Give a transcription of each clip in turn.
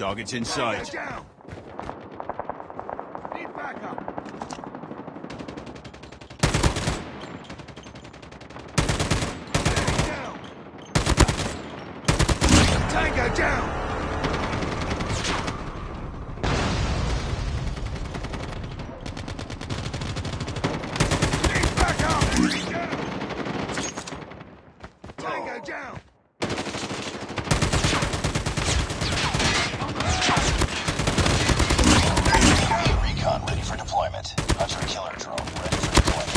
Target's in sight. Tango down. Need backup. Down. Tango down. Recon ready for deployment. Hunter killer drone ready for deployment.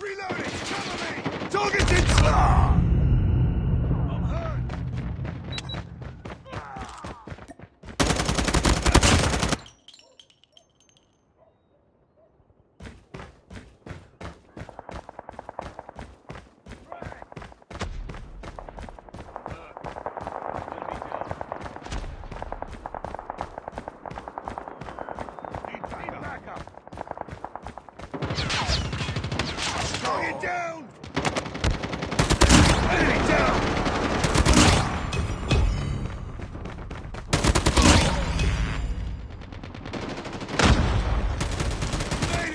Reloading! Cover me! Target's in sight! I'm hurt! Need backup! Target down! Enemy down!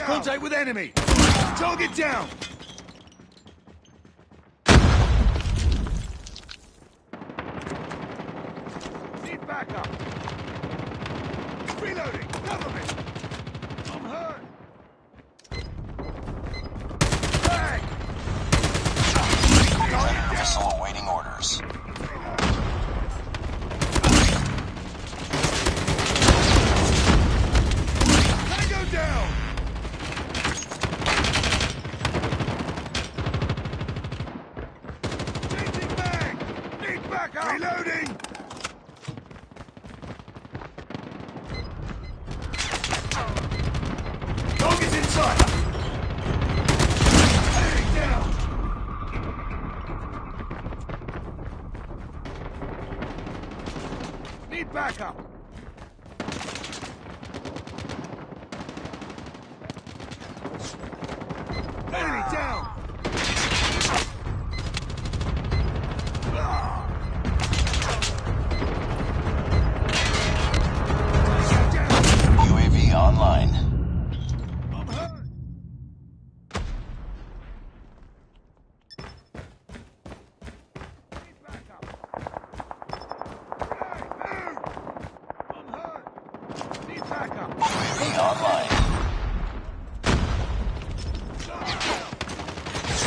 Contact with enemy! Target down! Need backup! Reloading! Cover! Need backup! Enemy down! Backup! UAV online.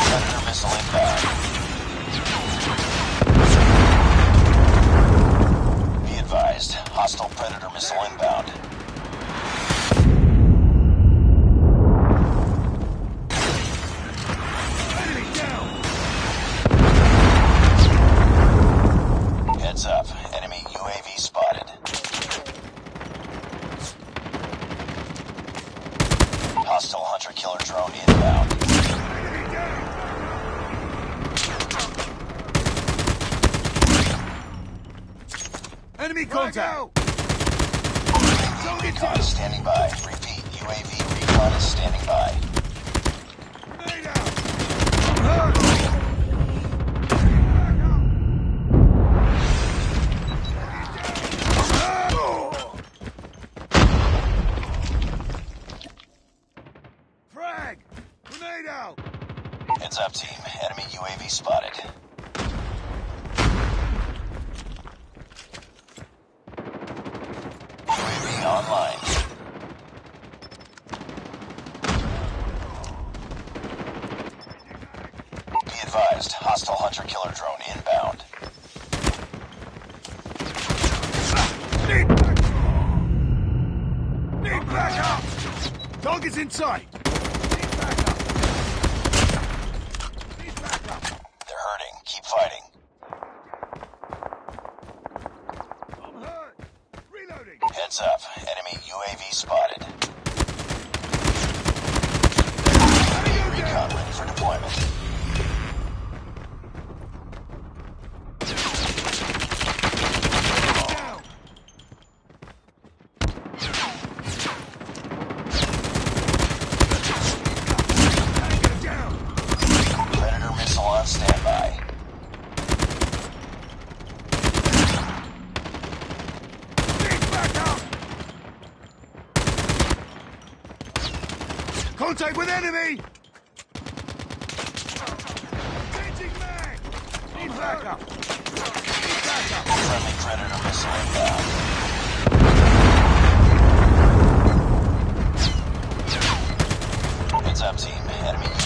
Predator missile inbound. Be advised, hostile Predator missile inbound. Killer drone inbound. Enemy down! Enemy contact! Recon is standing by. Repeat, UAV recon is standing by. Heads up, team. Enemy UAV spotted. UAV online. Be advised, hostile hunter killer drone inbound. Need backup! Need backup! Target's in sight! Contact with enemy! Changing mag! Need backup! Need backup! Friendly Predator missile inbound. Heads up, team. Enemy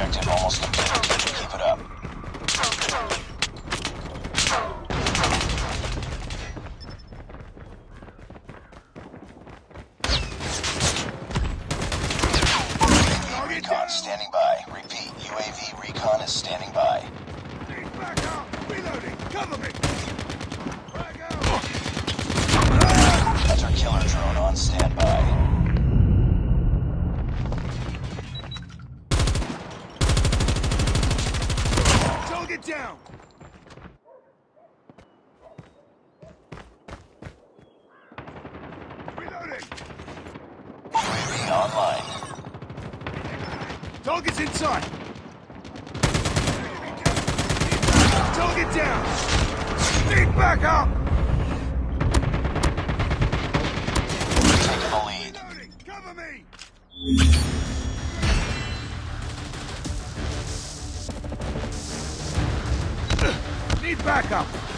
Objective almost completed. Keep it up. Recon standing by. Repeat, UAV recon is standing by. Need backup! Reloading! Cover me! Frag out! Hunter-killer drone on standby. Down! Reloading! UAV online. Target's inside! Target down! Need backup! Taking the lead. Cover me! Backup!